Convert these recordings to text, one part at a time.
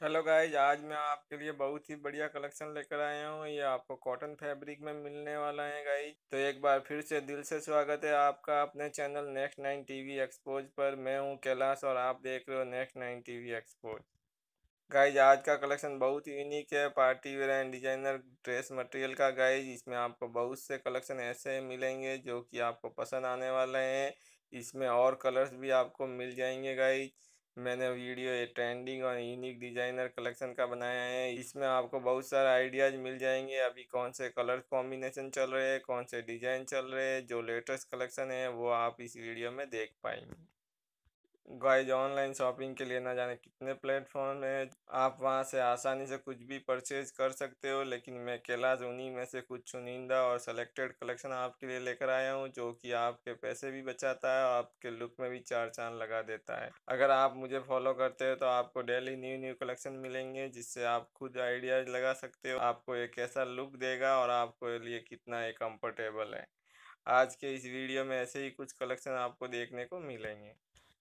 Hello guys आज मैं आपके लिए बहुत ही बढ़िया कलेक्शन लेकर आया हूँ। ये आपको कॉटन फैब्रिक में मिलने वाला है गाइज़ तो एक बार फिर से दिल से स्वागत है आपका अपने channel Next Nine TV Expose पर। मैं हूँ कैलाश और आप देख रहे हो Next Nine TV Expose. Guys आज का कलेक्शन बहुत ही यूनिक है। Party wear and designer dress material का गाइज़ इसमें आपको बहुत से कलेक्शन ऐसे मिलेंगे जो कि आपको पसंद आने वाले हैं। इसमें और कलर्स भी आपको मिल जाएँगे गाइज़ मैंने वीडियो ये ट्रेंडिंग और यूनिक डिज़ाइनर कलेक्शन का बनाया है। इसमें आपको बहुत सारे आइडियाज़ मिल जाएँगे। अभी कौन से कलर कॉम्बिनेशन चल रहे हैं, कौन से डिज़ाइन चल रहे हैं, जो लेटेस्ट कलेक्शन है, वो आप इस वीडियो में देख पाएँगे। गाइज़ ऑनलाइन शॉपिंग के लिए ना जाने कितने प्लेटफॉर्म है। आप वहाँ से आसानी से कुछ भी परचेज कर सकते हो, लेकिन मैं कैलाश उन्हीं में से कुछ चुनिंदा और सेलेक्टेड कलेक्शन आपके लिए लेकर आया हूँ, जो कि आपके पैसे भी बचाता है और आपके लुक में भी चार चाँद लगा देता है। अगर आप मुझे फॉलो करते हो तो आपको डेली न्यू न्यू कलेक्शन मिलेंगे, जिससे आप खुद आइडियाज़ लगा सकते हो, आपको एक कैसा लुक देगा और आपको लिए कितना ये कम्फर्टेबल है। आज के इस वीडियो में ऐसे ही कुछ कलेक्शन आपको देखने को मिलेंगे।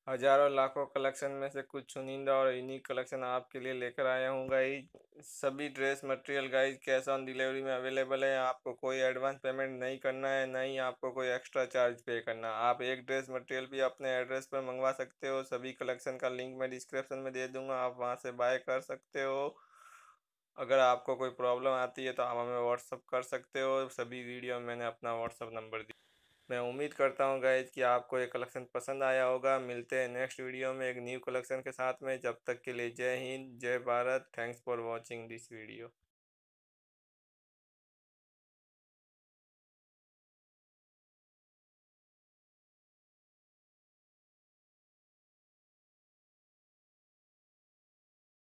हज़ारों लाखों कलेक्शन में से कुछ चुनिंदा और यूनिक कलेक्शन आपके लिए लेकर आया हूँ गाइज़ सभी dress material guys cash on delivery में अवेलेबल है। आपको कोई एडवांस पेमेंट नहीं करना है, नहीं आपको कोई एक्स्ट्रा चार्ज पे करना। आप एक ड्रेस मटेरियल भी अपने एड्रेस पर मंगवा सकते हो। सभी कलेक्शन का लिंक मैं डिस्क्रिप्शन में दे दूँगा, आप वहाँ से बाय कर सकते हो। अगर आपको कोई प्रॉब्लम आती है तो आप हमें व्हाट्सअप कर सकते हो। सभी वीडियो मैंने अपना व्हाट्सअप नंबर दिया। मैं उम्मीद करता हूँ गाइज़ कि आपको ये कलेक्शन पसंद आया होगा। मिलते हैं नेक्स्ट वीडियो में एक न्यू कलेक्शन के साथ में। जब तक के लिए जय हिंद, जय Bharat. Thanks for watching this video.